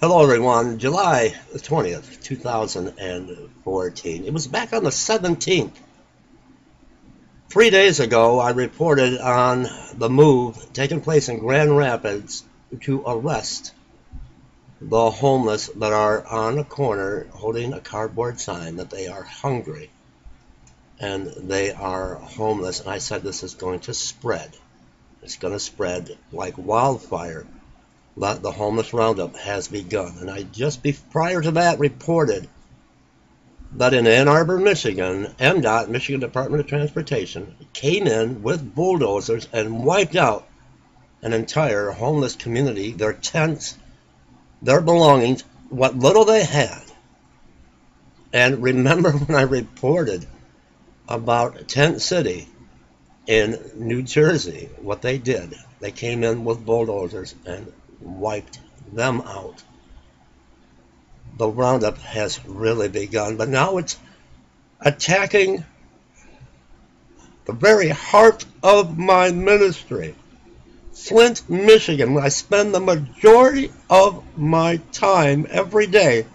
Hello, everyone. July 20th, 2014. It was back on the 17th. Three days ago, I reported on the move taking place in Grand Rapids to arrest the homeless that are on a corner holding a cardboard sign that they are hungry and they are homeless. And I said this is going to spread. It's going to spread like wildfire the homeless roundup has begun. And I just be, prior to that reported that in Ann Arbor, Michigan, MDOT, Michigan Department of Transportation, came in with bulldozers and wiped out an entire homeless community, their tents, their belongings, what little they had. And remember when I reported about Tent City in New Jersey, what they did. They came in with bulldozers and wiped them out. The roundup has really begun, but now it's attacking the very heart of my ministry. Flint, Michigan, where I spend the majority of my time every day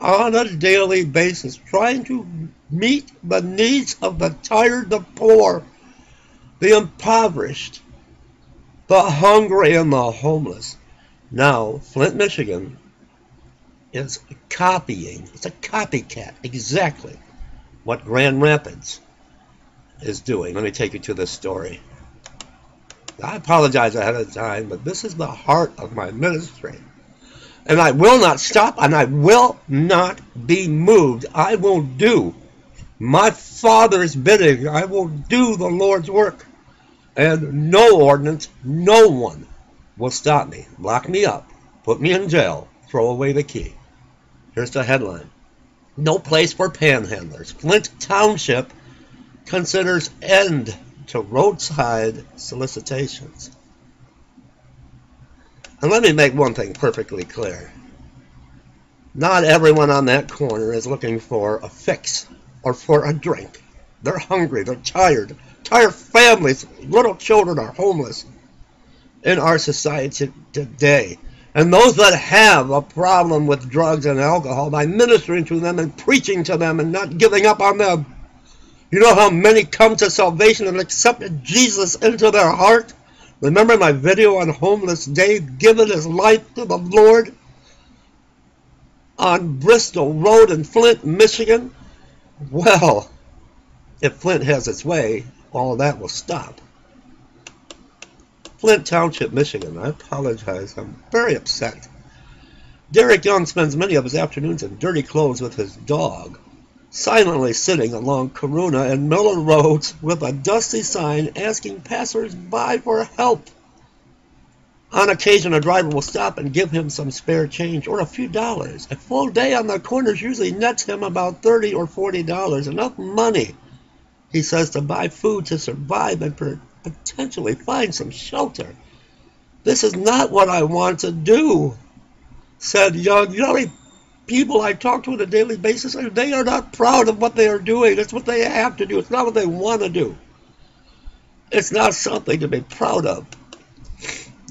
on a daily basis trying to meet the needs of the tired, the poor, the impoverished, the hungry, and the homeless. Now, Flint, Michigan is copying, it's a copycat, exactly what Grand Rapids is doing. Let me take you to this story. I apologize ahead of time, but this is the heart of my ministry. And I will not stop and I will not be moved. I will do my Father's bidding. I will do the Lord's work. And no ordinance, no one will stop me, lock me up, put me in jail, throw away the key. Here's the headline. No place for panhandlers. Flint Township considers end to roadside solicitations. And let me make one thing perfectly clear. Not everyone on that corner is looking for a fix or for a drink. They're hungry, they're tired. Tired families, little children are homeless in our society today. And those that have a problem with drugs and alcohol, by ministering to them and preaching to them and not giving up on them. You know how many come to salvation and accepted Jesus into their heart? Remember my video on homeless Dave giving his life to the Lord on Bristol Road in Flint, Michigan? Well, if Flint has its way, all that will stop. Flint Township, Michigan. I apologize. I'm very upset. Derek Young spends many of his afternoons in dirty clothes with his dog, silently sitting along Corunna and Miller Roads with a dusty sign asking passers-by for help. On occasion, a driver will stop and give him some spare change or a few dollars. A full day on the corners usually nets him about 30 or 40 dollars, enough money, he says, to buy food to survive and potentially find some shelter. This is not what I want to do, said Young. You people I talk to on a daily basis? They are not proud of what they are doing. It's what they have to do. It's not what they want to do. It's not something to be proud of.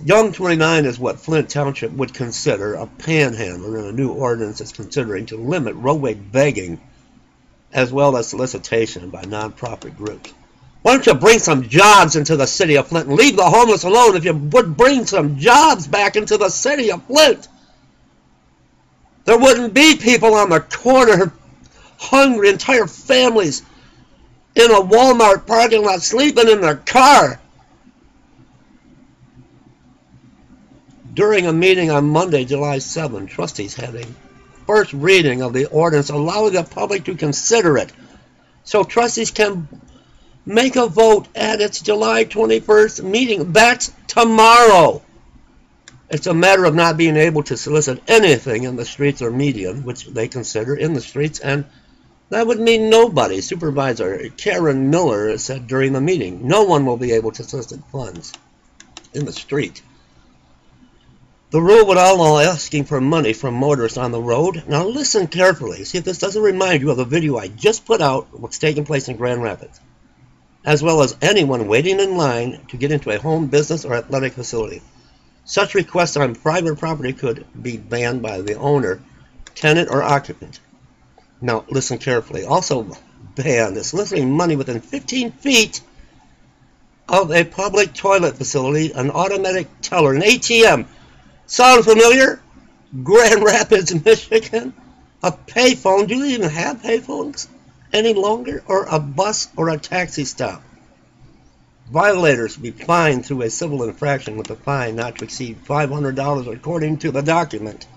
Young 29 is what Flint Township would consider a panhandler, and a new ordinance is considering to limit roadway begging as well as solicitation by nonprofit groups. Why don't you bring some jobs into the city of Flint and leave the homeless alone if you would bring some jobs back into the city of Flint? There wouldn't be people on the corner hungry, entire families in a Walmart parking lot sleeping in their car. During a meeting on Monday, July 7, trustees had a first reading of the ordinance allowing the public to consider it so trustees can make a vote at its July 21st meeting. That's tomorrow. It's a matter of not being able to solicit anything in the streets or media, which they consider in the streets, and that would mean nobody. Supervisor Karyn Miller said during the meeting, no one will be able to solicit funds in the street. The rule would outlaw asking for money from motorists on the road. Now listen carefully. See if this doesn't remind you of the video I just put out what's taking place in Grand Rapids as well as anyone waiting in line to get into a home, business, or athletic facility. Such requests on private property could be banned by the owner, tenant, or occupant. Now, listen carefully. Also banned is soliciting money within 15 feet of a public toilet facility, an automatic teller, an ATM. Sound familiar? Grand Rapids, Michigan? A payphone? Do you even have payphones any longer? Or a bus or a taxi stop? Violators will be fined through a civil infraction with a fine not to exceed $500 according to the document.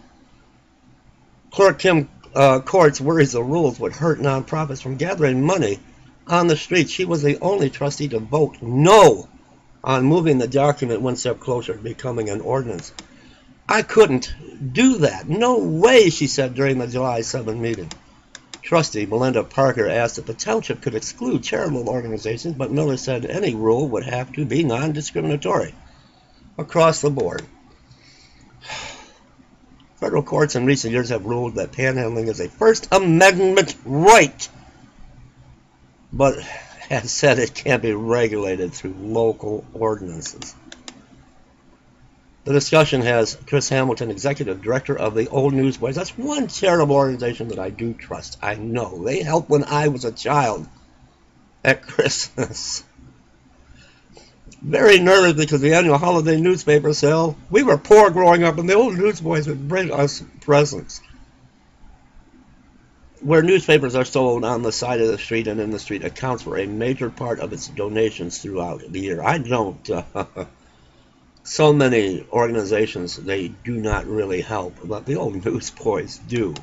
Clerk Kim uh, Courts worries the rules would hurt nonprofits from gathering money on the street. She was the only trustee to vote no on moving the document one step closer to becoming an ordinance. I couldn't do that. No way, she said during the July 7 meeting. Trustee Melinda Parker asked if the township could exclude charitable organizations, but Miller said any rule would have to be non discriminatory across the board. Federal courts in recent years have ruled that panhandling is a First Amendment right, but has said it can't be regulated through local ordinances. The discussion has Chris Hamilton, executive director of the Old Newsboys. That's one charitable organization that I do trust. I know. They helped when I was a child at Christmas. Very nervous because the annual holiday newspaper sale. We were poor growing up, and the Old Newsboys would bring us presents. Where newspapers are sold on the side of the street and in the street accounts for a major part of its donations throughout the year. I don't. Uh, so many organizations they do not really help, but the old newsboys do.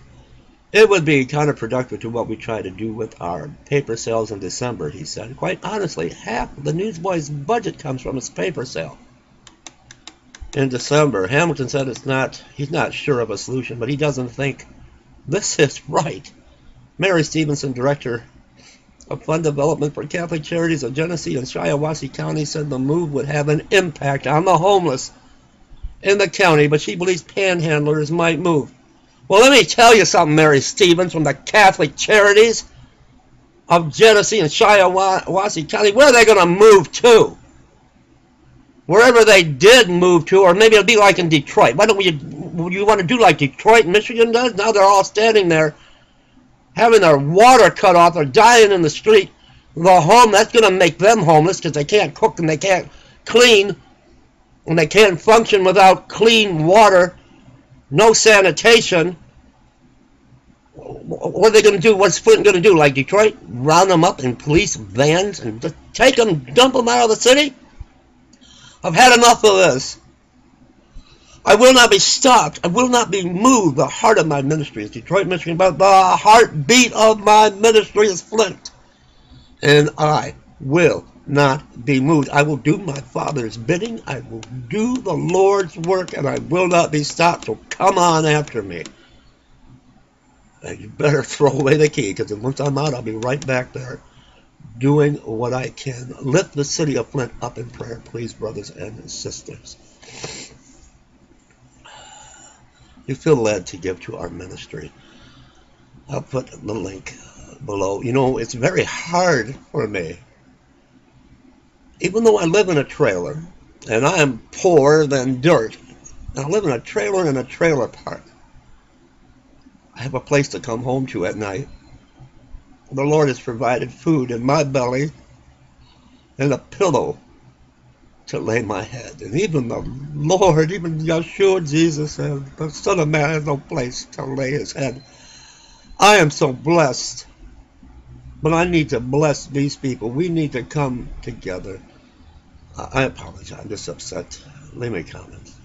It would be counterproductive to what we try to do with our paper sales in December, he said. Quite honestly, half the newsboys' budget comes from its paper sale. In December, Hamilton said it's not he's not sure of a solution, but he doesn't think this is right. Mary Stevenson, director of Fund Development for Catholic Charities of Genesee and Shiawassee County said the move would have an impact on the homeless in the county, but she believes panhandlers might move. Well, let me tell you something, Mary Stevens from the Catholic Charities of Genesee and Shiawassee County. Where are they going to move to? Wherever they did move to, or maybe it'll be like in Detroit. Why don't you, you want to do like Detroit, Michigan does? Now they're all standing there having their water cut off or dying in the street, the home, that's going to make them homeless because they can't cook and they can't clean and they can't function without clean water, no sanitation. What are they going to do? What's Flint going to do? Like Detroit? Round them up in police vans and just take them, dump them out of the city? I've had enough of this. I will not be stopped. I will not be moved. The heart of my ministry is Detroit, Michigan, but the heartbeat of my ministry is Flint. And I will not be moved. I will do my Father's bidding. I will do the Lord's work, and I will not be stopped. So come on after me. And you better throw away the key, because once I'm out, I'll be right back there doing what I can. Lift the city of Flint up in prayer, please, brothers and sisters you feel led to give to our ministry, I'll put the link below. You know, it's very hard for me. Even though I live in a trailer, and I am poorer than dirt, I live in a trailer in a trailer park. I have a place to come home to at night. The Lord has provided food in my belly and a pillow to lay my head. And even the Lord, even Yeshua, Jesus said, the Son of Man has no place to lay his head. I am so blessed. But I need to bless these people. We need to come together. I apologize. I'm just upset. Leave me comments.